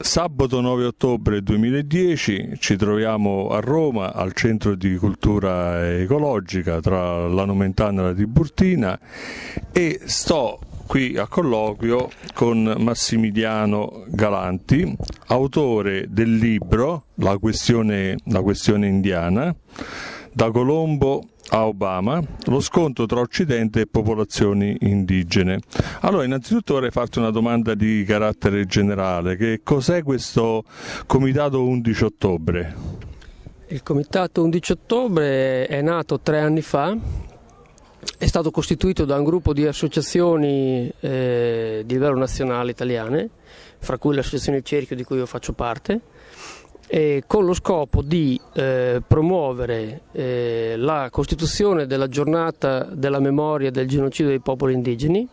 Sabato 9 ottobre 2010 ci troviamo a Roma al centro di cultura ecologica tra la Nomentana e la Tiburtina e sto qui a colloquio con Massimiliano Galanti, autore del libro La questione, la questione indiana, da Colombo a Obama lo scontro tra Occidente e popolazioni indigene. Allora, innanzitutto vorrei farti una domanda di carattere generale, che cos'è questo Comitato 11 ottobre? Il Comitato 11 ottobre è nato tre anni fa, è stato costituito da un gruppo di associazioni eh, di livello nazionale italiane, fra cui l'associazione Cerchio di cui io faccio parte, eh, con lo scopo di eh, promuovere eh, la costituzione della giornata della memoria del genocidio dei popoli indigeni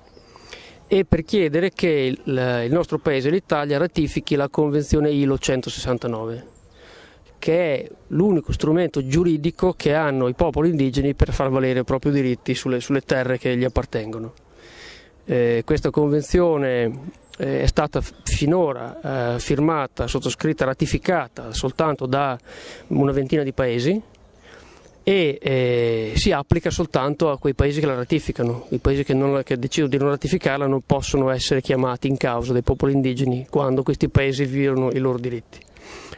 e per chiedere che il, il nostro paese, l'Italia, ratifichi la Convenzione ILO 169 che è l'unico strumento giuridico che hanno i popoli indigeni per far valere i propri diritti sulle, sulle terre che gli appartengono. Eh, questa convenzione è stata finora eh, firmata, sottoscritta, ratificata soltanto da una ventina di paesi e eh, si applica soltanto a quei paesi che la ratificano. I paesi che, non, che, decidono di non ratificarla non possono essere chiamati in causa dai popoli indigeni quando questi paesi violano i loro diritti.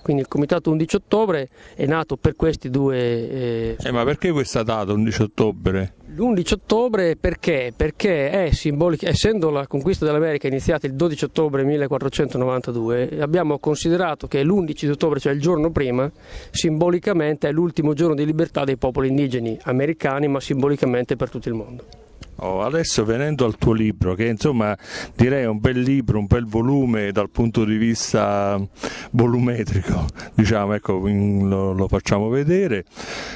Quindi il comitato 11 ottobre è nato per questi due... Eh... Eh, ma perché questa data, 11 ottobre? L'11 ottobre perché? Perché essendo la conquista dell'America iniziata il 12 ottobre 1492, abbiamo considerato che l'11 ottobre, cioè il giorno prima, simbolicamente è l'ultimo giorno di libertà dei popoli indigeni americani, ma simbolicamente per tutto il mondo. Oh, adesso venendo al tuo libro, che insomma direi è un bel libro, un bel volume dal punto di vista volumetrico, diciamo, ecco, lo, lo facciamo vedere,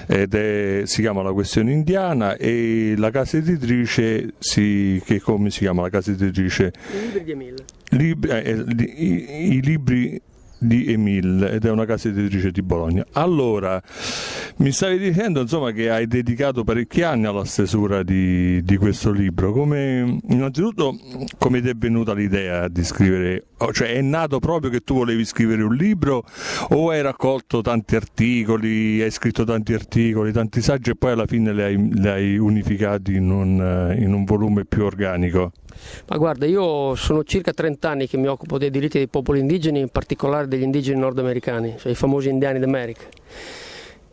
ed è, si chiama La questione indiana e la casa editrice, si, che come si chiama la casa editrice? I libri di Emile. Lib- eh, i, I libri di Emile ed è una casa editrice di Bologna. Allora, mi stavi dicendo insomma, che hai dedicato parecchi anni alla stesura di, di questo libro. Come, innanzitutto, come ti è venuta l'idea di scrivere? Cioè, è nato proprio che tu volevi scrivere un libro o hai raccolto tanti articoli, hai scritto tanti articoli, tanti saggi e poi alla fine li hai, li hai unificati in un, in un volume più organico? Ma guarda, io sono circa 30 anni che mi occupo dei diritti dei popoli indigeni, in particolare degli indigeni nordamericani, cioè i famosi indiani d'America.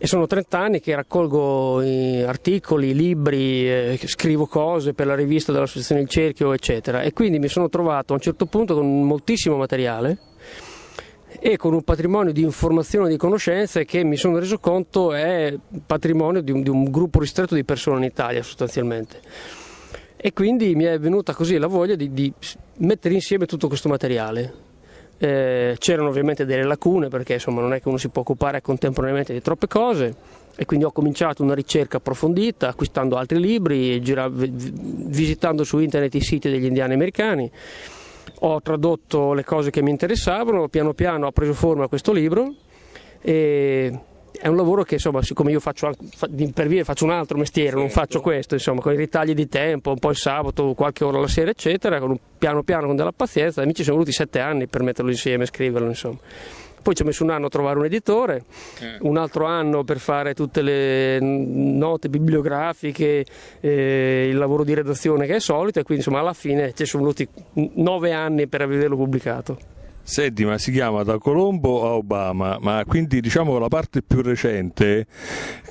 E sono 30 anni che raccolgo articoli, libri, eh, scrivo cose per la rivista dell'Associazione Il Cerchio, eccetera. E quindi mi sono trovato a un certo punto con moltissimo materiale e con un patrimonio di informazione e di conoscenze che mi sono reso conto è patrimonio di un, di un gruppo ristretto di persone in Italia sostanzialmente e quindi mi è venuta così la voglia di, di mettere insieme tutto questo materiale. Eh, c'erano ovviamente delle lacune perché insomma non è che uno si può occupare contemporaneamente di troppe cose e quindi ho cominciato una ricerca approfondita acquistando altri libri, gira, visitando su internet i siti degli indiani americani. Ho tradotto le cose che mi interessavano, piano piano ho preso forma questo libro e è un lavoro che insomma siccome io faccio per via faccio un altro mestiere non certo. faccio questo insomma con i ritagli di tempo un po' il sabato qualche ora la sera eccetera con un piano piano con della pazienza mi ci sono voluti sette anni per metterlo insieme e scriverlo insomma poi ci ho messo un anno a trovare un editore, eh. un altro anno per fare tutte le note bibliografiche, eh, il lavoro di redazione che è solito e quindi insomma alla fine ci sono voluti nove anni per averlo pubblicato. Senti, ma si chiama da Colombo a Obama, ma quindi diciamo la parte più recente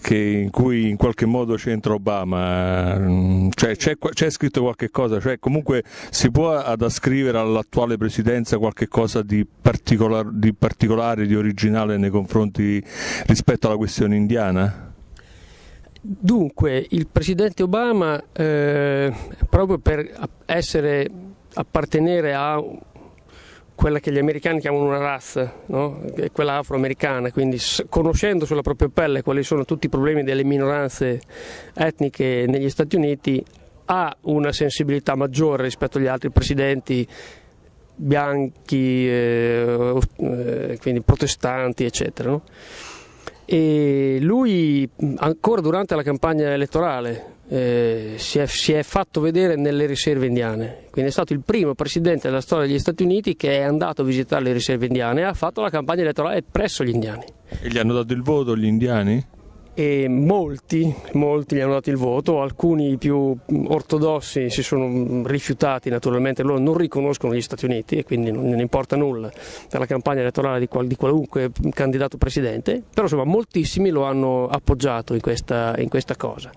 in cui in qualche modo c'entra Obama, mm, cioè, c'è, c'è, scritto qualche cosa, cioè comunque si può ad ascrivere all'attuale presidenza qualche cosa di, particolar, di particolare, di originale nei confronti rispetto alla questione indiana? Dunque, il presidente Obama, eh, proprio per essere, appartenere a quella che gli americani chiamano una razza, no? quella afroamericana, quindi conoscendo sulla propria pelle quali sono tutti i problemi delle minoranze etniche negli Stati Uniti, ha una sensibilità maggiore rispetto agli altri presidenti bianchi, eh, eh quindi protestanti, eccetera. No? E lui, ancora durante la campagna elettorale, eh, si, è, si, è, fatto vedere nelle riserve indiane, quindi è stato il primo presidente della storia degli Stati Uniti che è andato a visitare le riserve indiane e ha fatto la campagna elettorale presso gli indiani. E gli hanno dato il voto gli indiani? E molti, molti gli hanno dato il voto, alcuni più ortodossi si sono rifiutati naturalmente, loro non riconoscono gli Stati Uniti e quindi non ne importa nulla della campagna elettorale di, qual, di qualunque candidato presidente, però insomma moltissimi lo hanno appoggiato in questa, in questa cosa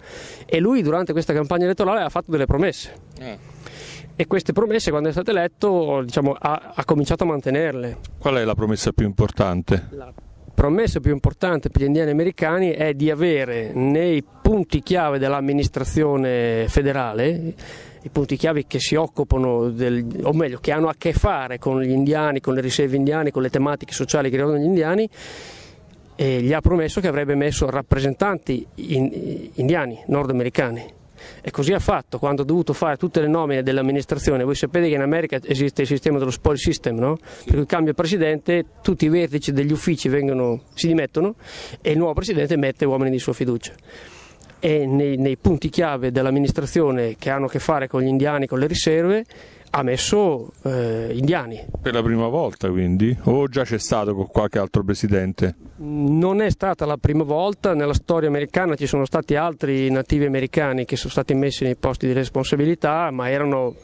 e lui durante questa campagna elettorale ha fatto delle promesse. Eh. E queste promesse, quando è stato eletto, diciamo, ha, ha cominciato a mantenerle. Qual è la promessa più importante? La promessa più importante per gli indiani americani è di avere nei punti chiave dell'amministrazione federale i punti chiave che si occupano, del, o meglio, che hanno a che fare con gli indiani, con le riserve indiane, con le tematiche sociali che riguardano gli indiani, gli ha promesso che avrebbe messo rappresentanti in, indiani, nordamericani. E così ha fatto quando ha dovuto fare tutte le nomine dell'amministrazione. Voi sapete che in America esiste il sistema dello spoil system, no? per cui cambia il presidente, tutti i vertici degli uffici vengono, si dimettono e il nuovo presidente mette uomini di sua fiducia. E nei, nei punti chiave dell'amministrazione che hanno a che fare con gli indiani, con le riserve, ha messo eh, indiani. Per la prima volta quindi? O già c'è stato con qualche altro presidente? Non è stata la prima volta, nella storia americana ci sono stati altri nativi americani che sono stati messi nei posti di responsabilità, ma erano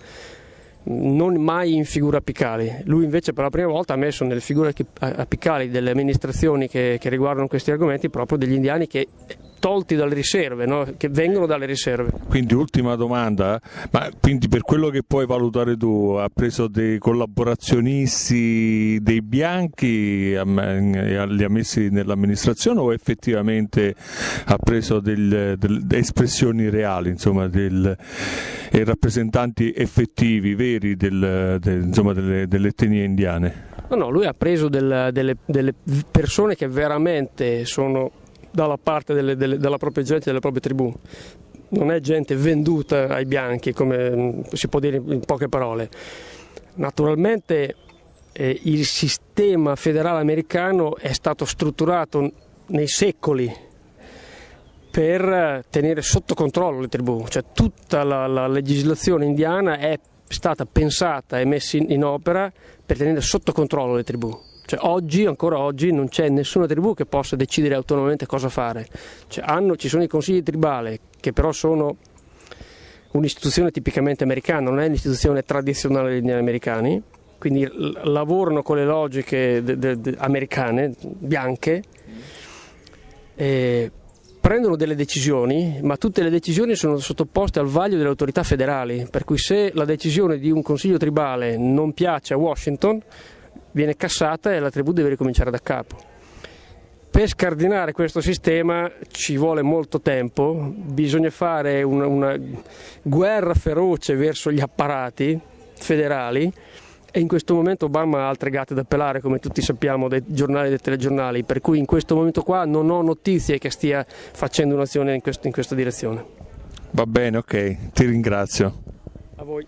non mai in figure apicali. Lui invece per la prima volta ha messo nelle figure apicali delle amministrazioni che, che riguardano questi argomenti proprio degli indiani che tolti dalle riserve, no? che vengono dalle riserve. Quindi ultima domanda, ma quindi per quello che puoi valutare tu, ha preso dei collaborazionisti dei bianchi e li ha messi nell'amministrazione o effettivamente ha preso delle espressioni reali, insomma, del, rappresentanti effettivi, veri del, del, insomma, delle, delle etnie indiane? No, no, lui ha preso del, delle, delle persone che veramente sono dalla parte delle, delle, della propria gente, delle proprie tribù. Non è gente venduta ai bianchi, come mm, si può dire in poche parole. Naturalmente eh, il sistema federale americano è stato strutturato nei secoli per tenere sotto controllo le tribù, cioè tutta la, la legislazione indiana è stata pensata e messa in, in opera per tenere sotto controllo le tribù. Cioè, oggi, ancora oggi, non c'è nessuna tribù che possa decidere autonomamente cosa fare. Cioè, hanno, ci sono i consigli tribali, che però sono un'istituzione tipicamente americana, non è l'istituzione tradizionale degli americani, quindi lavorano con le logiche de, de, de, americane, bianche, prendono delle decisioni, ma tutte le decisioni sono sottoposte al vaglio delle autorità federali, per cui se la decisione di un consiglio tribale non piace a Washington, viene cassata e la tribù deve ricominciare da capo. Per scardinare questo sistema ci vuole molto tempo, bisogna fare una, una guerra feroce verso gli apparati federali e in questo momento Obama ha altre gatte da pelare come tutti sappiamo dai giornali e dai telegiornali, per cui in questo momento qua non ho notizie che stia facendo un'azione in, questo, in questa direzione. Va bene, ok, ti ringrazio. A voi.